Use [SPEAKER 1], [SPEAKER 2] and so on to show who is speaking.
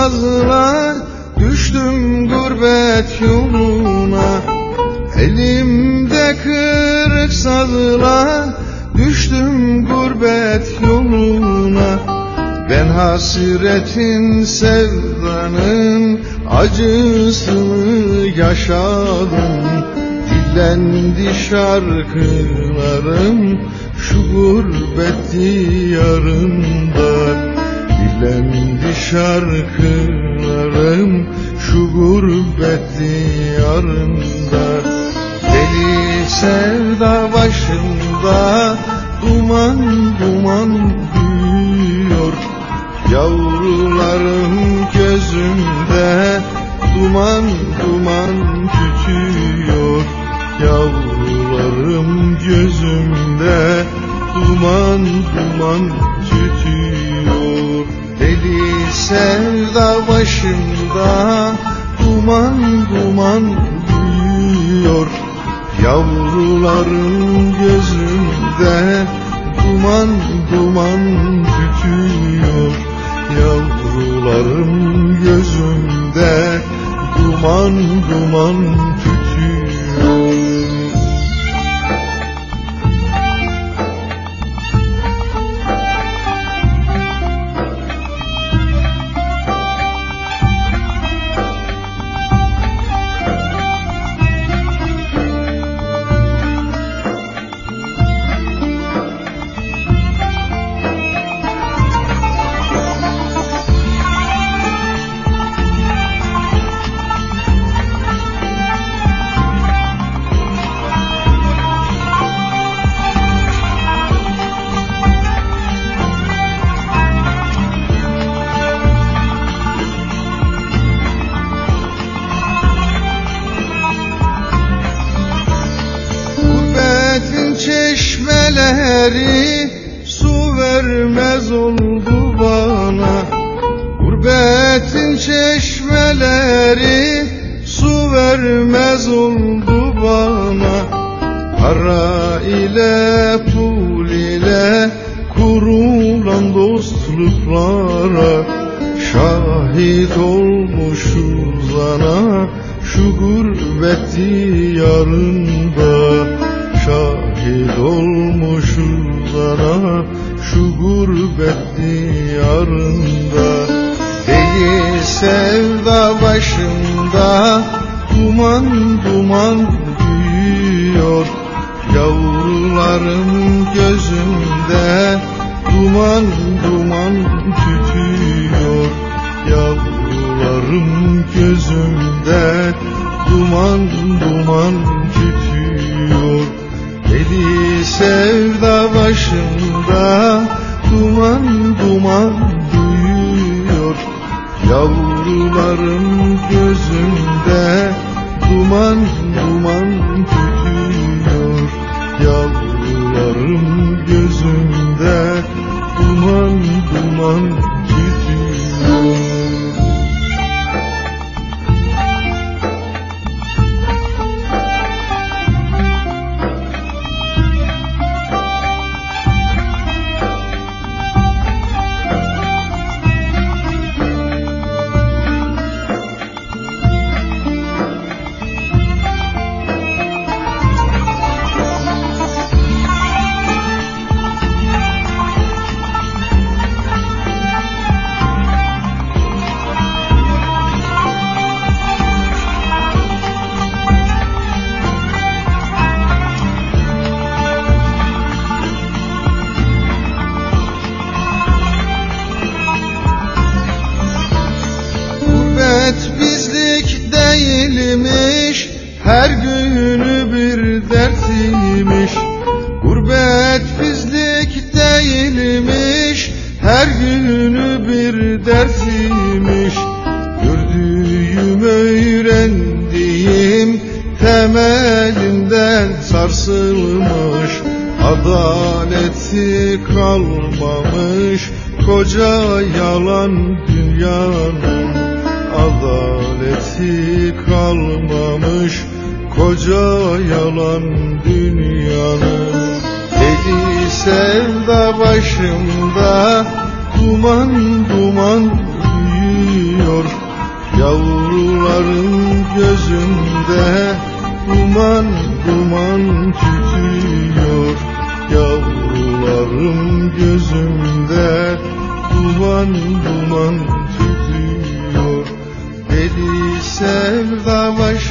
[SPEAKER 1] Sazla Düştüm gurbet yoluna. Elimde kırık sazla Düştüm gurbet yoluna. Ben hasretin sevdanın acısını yaşadım. Dillendi şarkılarım şu gurbet diyarında Dillendi şarkılarım şu gurbet diyarında. Deli sevda başında duman duman büyüyor. Yavrularım gözümde duman sevda başımda duman duman büyüyor Yavrularım gözümde duman duman tütüyor. Yavrularım gözümde duman duman tütüyor çeşmeleri su vermez oldu bana. Gurbetin çeşmeleri su vermez oldu bana. Para ile pul ile kurulan dostluklara Şahit olmuşuz ana. Şu gurbet diyarında şu gurbet diyarında Değil sevda başında duman duman büyüyor. Yavrularım gözümde duman duman tütüyor. Yavrularım gözümde duman duman tütüyor. Deli sevda başımda duman duman büyüyor. Yavrularım gözümde duman duman tütüyor Yavrularım gözümde duman duman tütüyor Her günü bir dertiymiş Gurbet bizlik değilmiş. Her günü bir dertiymiş Gördüğüm öğrendiğim Temelinden sarsılmış. Adaleti kalmamış. Koca yalan dünyanın Adaleti kalmamış Koca yalan dünyanın. Deli sevda başımda Duman duman büyüyor. Yavruların gözünde Duman duman tütüyor. Yavrularım gözümde Duman duman tütüyor Deli sevda başı